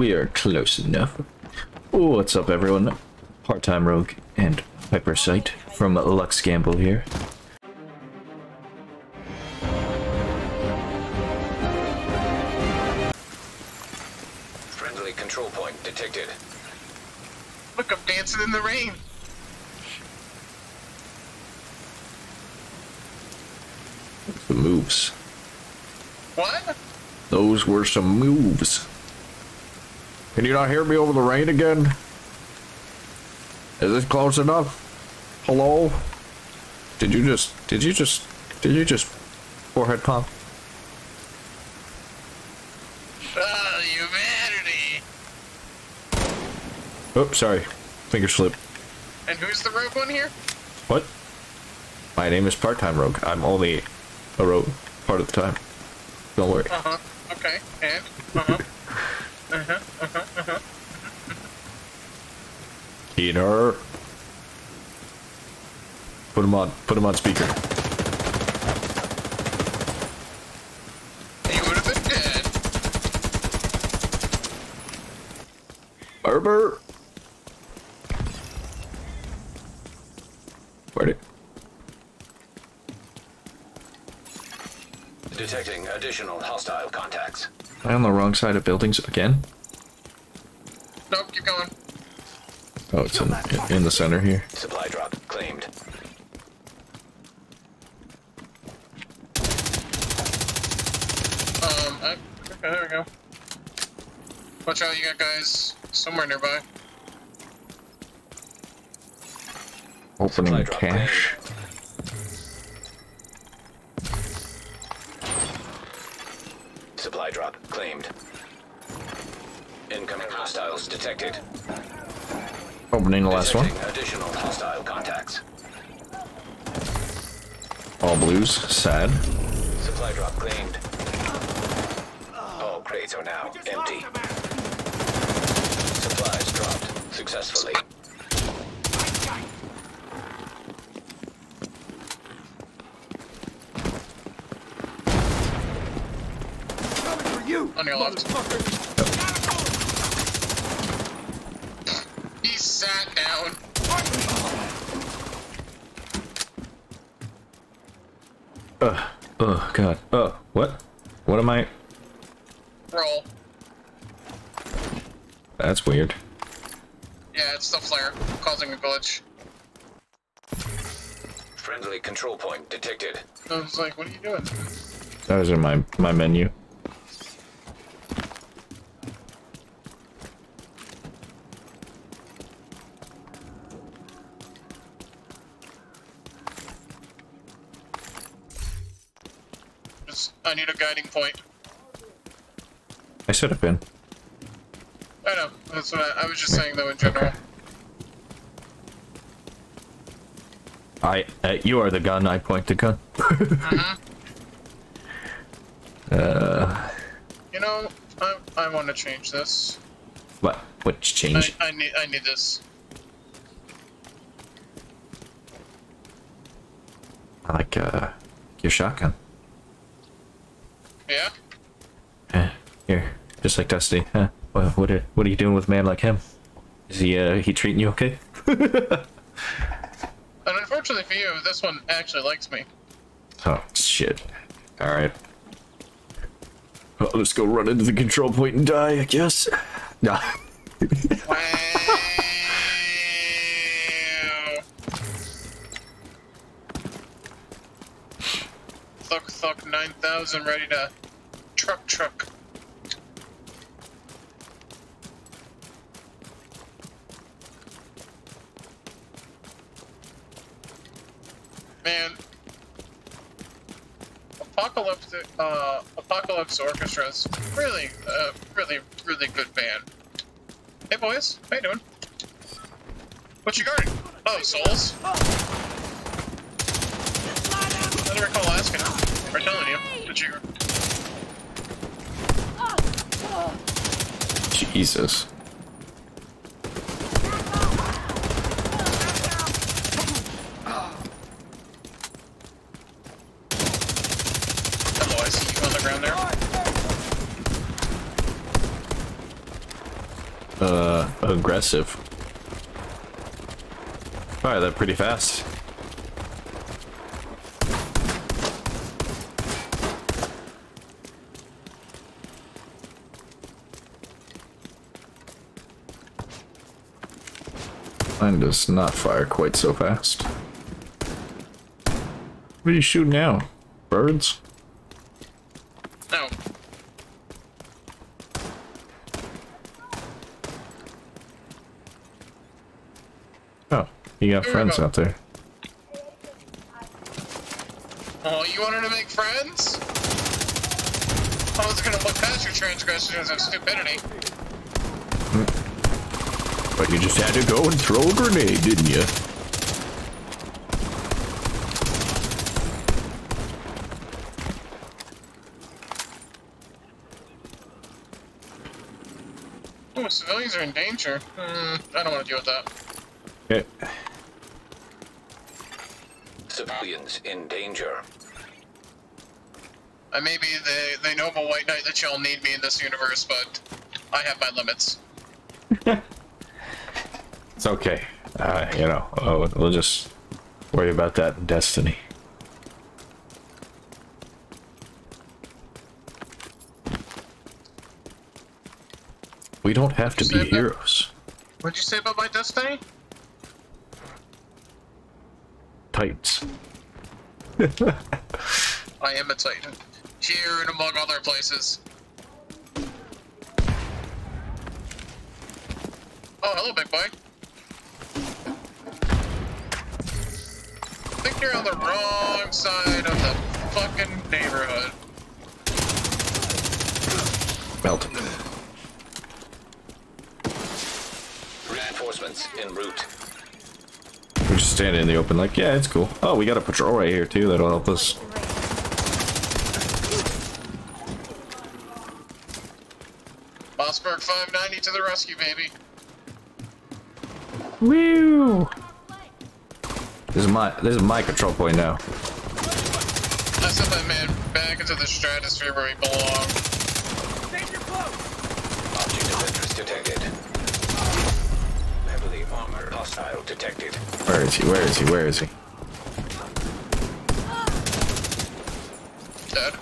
we are close enough. What's up, everyone? Part-time Rogue and Hypersite from Luck's Gamble here. Friendly control point detected. Look, I'm dancing in the rain. The moves. What? Those were some moves. Can you not hear me over the rain again? Is this close enough? Hello? Did you just, did you just, did you just forehead pump? Ah, humanity. Oh, sorry. Finger slip. And who's the rogue one here? What? My name is Part-Time Rogue. I'm only a rogue part of the time. Don't worry. Uh huh. Okay. And? Uh-huh. uh-huh. Uh huh. Keener. Put him on. Put him on speaker. He would have been dead. Barber. Where'd it? Detecting additional hostile contacts. Am I on the wrong side of buildings again? Nope, keep going. Oh, it's in, in the center here. Supply drop claimed. Um, I, okay, there we go. Watch out, you got guys somewhere nearby. Opening Supply drop cache. Supply drop claimed. Incoming hostiles detected. Opening the last one. Additional hostile contacts. All blues. Sad. Supply drop claimed. All crates are now empty. Supplies dropped successfully. On your left. He sat down. Ugh. Oh, God. Oh, what? What am I? Roll. That's weird. Yeah, it's the flare causing a glitch. Friendly control point detected. I was like, what are you doing? Those are my, my menu. I need a guiding point. I should have been. I know. That's what I, I was just saying though in general. Okay. I, uh, you are the gun, I point the gun. uh, You know, I, I want to change this. what? What's I. I need I need this. I like, uh, your shotgun. Yeah. Eh, here, just like Dusty. Huh? What, what, are, what are you doing with a man like him? Is he, uh, he treating you okay? And unfortunately for you, this one actually likes me. Oh, shit. Alright. Well, let's go run into the control point and die, I guess. Nah. Wow. Thuck Thuck 9000 ready to truck truck. Man. Apocalypse, uh, Apocalypse Orchestra is really, uh, really, really good band. Hey boys, how you doing? What you guarding? Oh, souls? I don't recall asking or telling you. Did you? Jesus. Hello, I see you on the ground there. Aggressive. Fire that pretty fast. Mine does not fire quite so fast. What are you shooting now? Birds? No. Oh, you got Here friends go. out there. Oh, you wanted to make friends? I was gonna look past your transgressions of stupidity. But you just had to go and throw a grenade, didn't you? Oh, civilians are in danger. Hmm, I don't want to deal with that. Okay. Civilians in danger. Uh, maybe they, they know about White Knight that y'all need me in this universe, but I have my limits. It's okay. Uh, you know, uh, we'll just worry about that in Destiny. We don't have to be that- heroes. What'd you say about my destiny? Titans. I am a Titan. Here and among other places. Oh, hello, big boy. I think you're on the wrong side of the fucking neighborhood. Melt. Reinforcements en route. We're just standing in the open like, yeah, it's cool. Oh, we got a patrol right here too, that'll help us. Mossberg 590 to the rescue, baby. Woo! This is my this is my control point now. I sent that man back into the stratosphere where he belonged. Hostile detected. Where is he? Where is he? Where is he? Dead.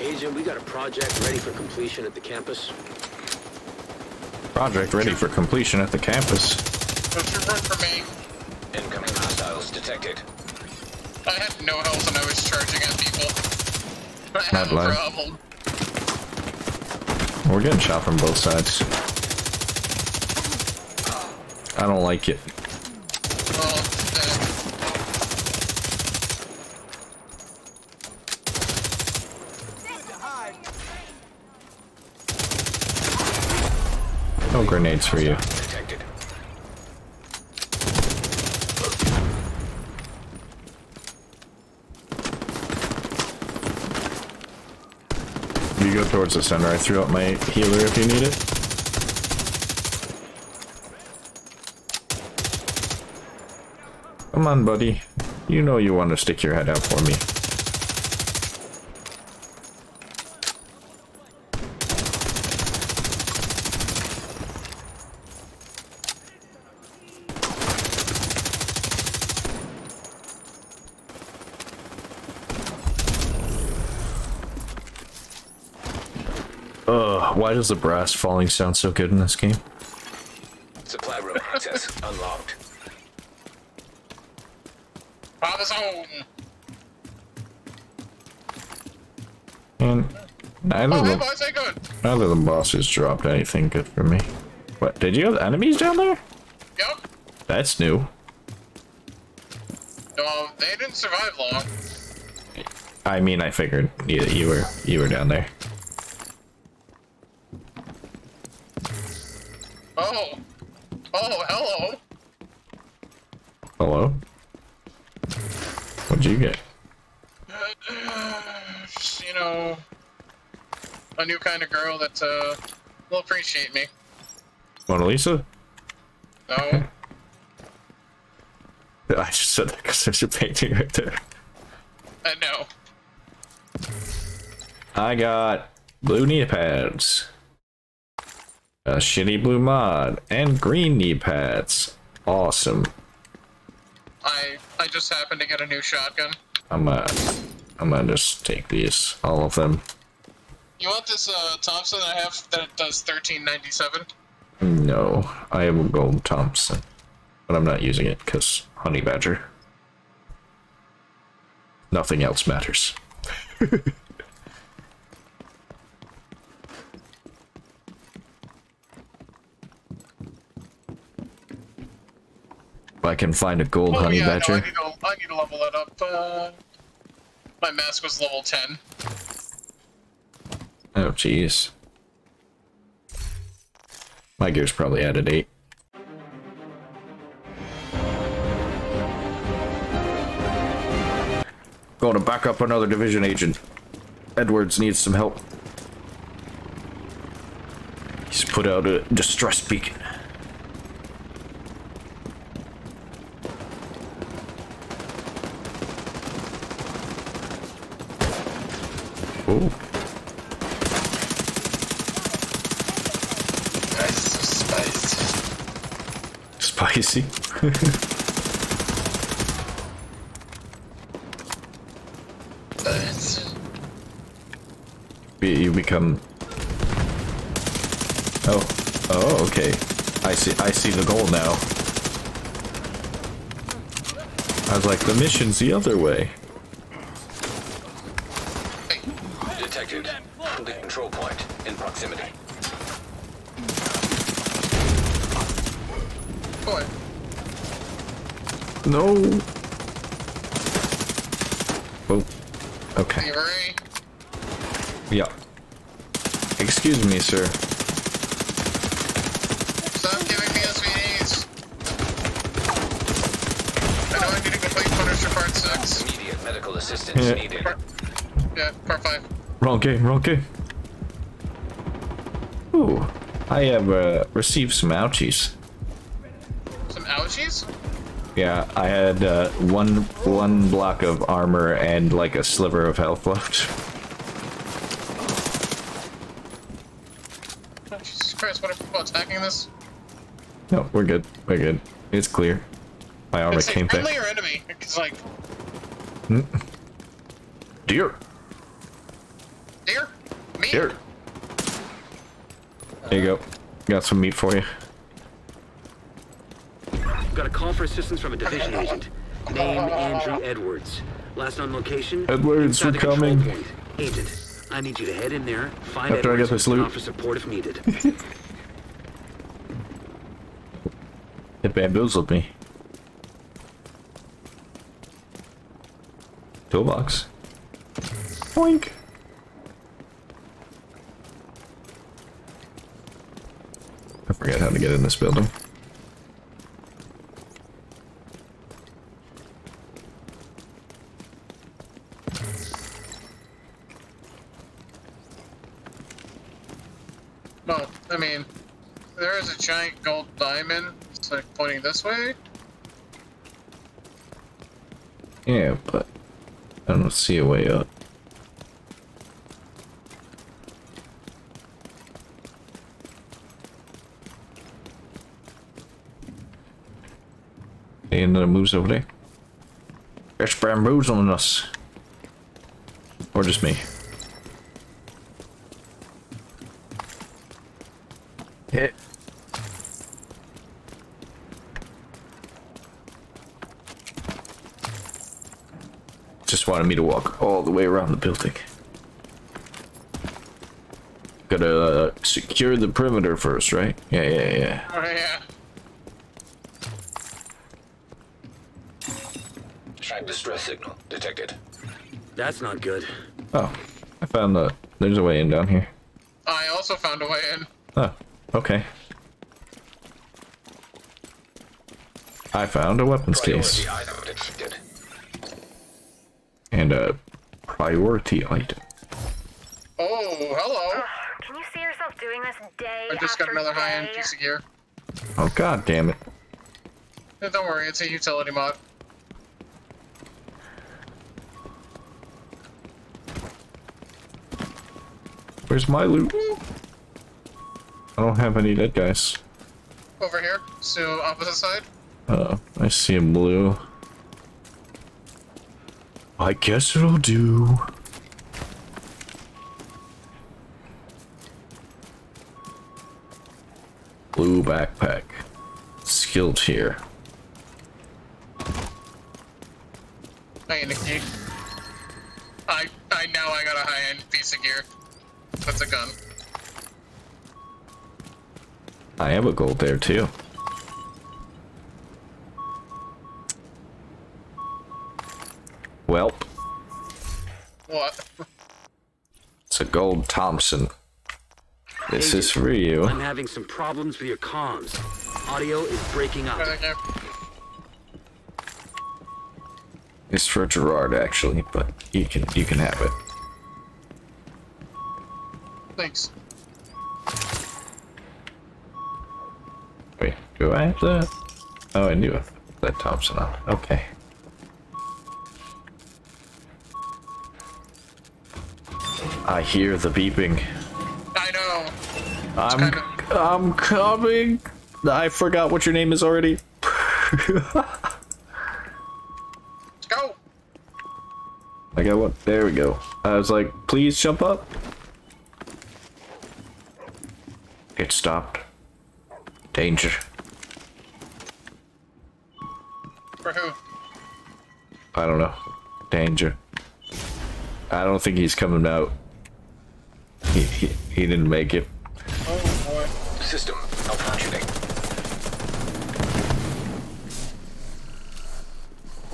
Agent, we got a project ready for completion at the campus. Project ready for completion at the campus. Don't run for me. Incoming hostiles detected. I had no health and I was charging at people. I have Not a problem. We're getting shot from both sides. I don't like it. Grenades for you. You go towards the center. I threw out my healer if you need it. Come on, buddy. You know you want to stick your head out for me. Ugh, why does the brass falling sound so good in this game? Supply room access unlocked. Father's home. And neither Oh, of hey, them, boys, neither of the bosses dropped anything good for me. What, did you have enemies down there? Yep. That's new. No, they didn't survive long. I mean, I figured you, you were you were down there. Oh. Oh, hello. Hello? What'd you get? Just, you know, a new kind of girl that uh, will appreciate me. Mona Lisa? No, I just said that because there's a painting right there. I know. I got blue knee pads, a shitty blue mod, and green knee pads. Awesome. I I just happened to get a new shotgun. I'm gonna, I'm gonna just take these, all of them. You want this uh, Thompson I have that does thirteen ninety seven? No, I have a gold Thompson, but I'm not using it because honey badger. Nothing else matters. I can find a gold Oh honey yeah, no, badger. I need to I need to level that up. Uh, my mask was level ten. Oh, jeez. My gear's probably at an 8. Going to back up another division agent. Edwards needs some help. He's put out a distress beacon. Ooh. That's so spicy. Spicy. That's- Be- you become. Oh, oh, okay. I see. I see the goal now. I was like, the mission's the other way. Hey, Detected. The control point in proximity. boy. No. Oh. Okay. Thievery. Yeah. Excuse me, sir. Stop giving me SVDs. I know I need to complete Punisher Part 6. Immediate medical assistance Yeah. needed. Part, yeah, Part 5. Wrong game. Wrong game. Ooh. I have uh, received some ouchies. Some ouchies? Yeah, I had uh, one one block of armor and like a sliver of health left. Oh, Jesus Christ, what are people attacking this? No, we're good. We're good. It's clear. My armor It's came like friendly back. or enemy? It's like, Deer. deer? Me? Deer. There you go. Got some meat for you. Got a call for assistance from a division agent. Name Andrew Edwards. Last on location. Edwards, we're coming. point. Agent, I need you to head in there, find After I get Edwards, this and loot. offer support if needed. It bamboozled me. Toolbox. Boink. I forget how to get in this building. Well, I mean, there is a giant gold diamond. It's like pointing this way. Yeah, but I don't see a way up. Any another moves over there? There's bamboos on us. Or just me. Just wanted me to walk all the way around the building. Gotta uh, secure the perimeter first, right? Yeah, yeah, yeah. Oh yeah. Track distress signal detected. That's not good. Oh, I found the. There's a way in down here. I also found a way in. Oh, okay. I found a weapons case item detected. and a priority item. Oh, hello. Can you see yourself doing this day I just got another high-end day. piece of gear. Oh god damn it. Yeah, Don't worry, it's a utility mod. Where's my loot? I don't have any dead guys. Over here, so opposite side. Uh, I see him blue. I guess it'll do. Blue backpack. Skill tier. Hey, Nikki. I I know I got a high-end piece of gear. That's a gun. I have a gold there too. Gold Thompson. This is for you. I'm having some problems with your comms. Audio is breaking up. It's for Gerard actually, but you can you can have it. Thanks. Wait, do I have that? Oh, I knew I put that Thompson on. Okay. I hear the beeping. I know. I'm kind I'm coming. I forgot what your name is already. Let's go. I got what? There we go. I was like, please jump up. It stopped. Danger. For who? I don't know. Danger. I don't think he's coming out. He, he, he didn't make it. Oh boy. System malfunctioning.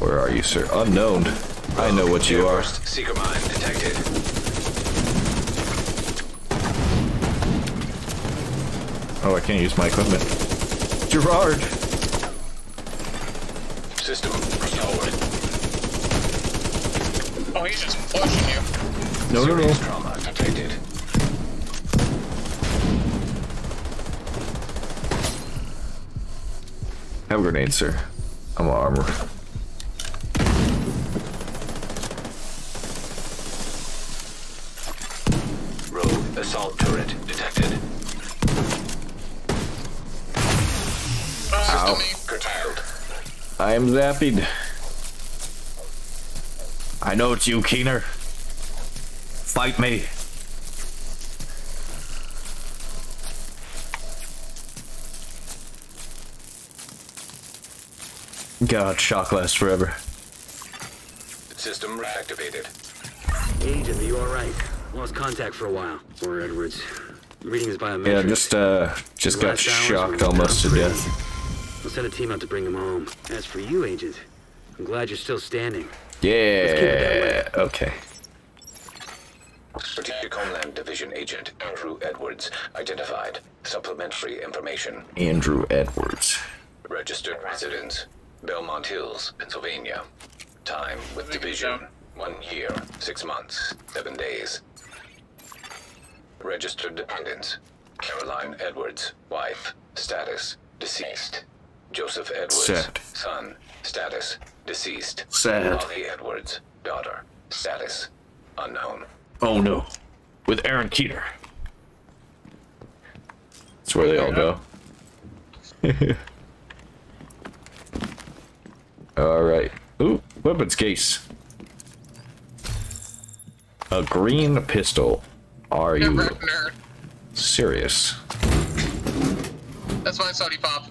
Where are you, sir? Unknown. I know what you are. First seeker mine detected. Oh, I can't use my equipment. Gerard! System restored. Oh, he's just pushing you. No, no, Serious no. trauma detected. Have a grenade, sir. I'm armor. Rogue assault turret detected. Ow. Curtailed. I am zapped. I know it's you, Keener. Fight me. God, shock lasts forever. System reactivated. Agent, are you alright? Lost contact for a while. Or Edwards. Reading his biometrics. Yeah, just uh, just got shocked almost to death. pretty. We'll send a team out to bring him home. As for you, Agent, I'm glad you're still standing. Yeah. Okay. Strategic Homeland Division Agent Andrew Edwards identified. Supplementary information. Andrew Edwards. Registered residence. Belmont Hills, Pennsylvania. Time with division. One year, six months, seven days. Registered dependents. Caroline Edwards, wife. Status, deceased. Joseph Edwards, Sad. son. Status, deceased. Sad. Molly Edwards, daughter. Status, unknown. Oh no. With Aaron Keener. That's where they all go. Alright. Ooh, weapons case. A green pistol. Are you serious? That's my Saudi pop.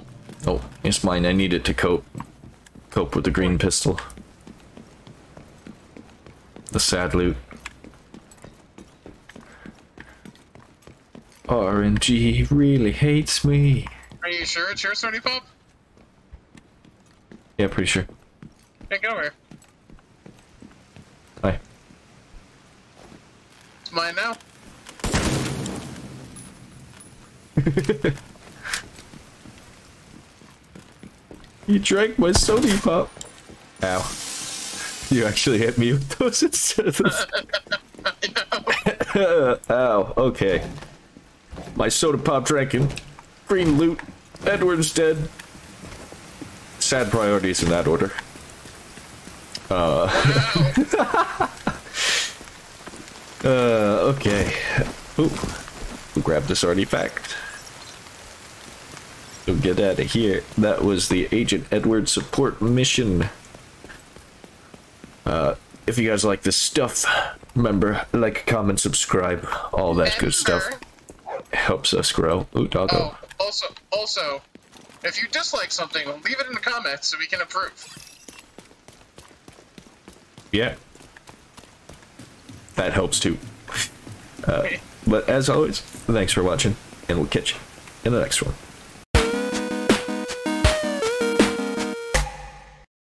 Oh, it's mine. I need it to cope. Cope with the green pistol. The sad loot. RNG really hates me. Are you sure it's your Sony pop? Yeah, pretty sure. Take over. Hi. It's mine now. You drank my Sony pop. Ow. You actually hit me with those instead of the... Ow, okay. My soda pop drinking. Green loot. Edward's dead. Sad priorities in that order. Uh, uh okay. Ooh. We'll grab this artifact. We'll get out of here. That was the Agent Edward support mission. Uh, if you guys like this stuff, remember, like, comment, subscribe, all that good stuff. Helps us grow. Ooh, doggo. Oh, also, also, if you dislike something, leave it in the comments so we can improve. Yeah. That helps too. Uh, but as always, thanks for watching, and we'll catch you in the next one.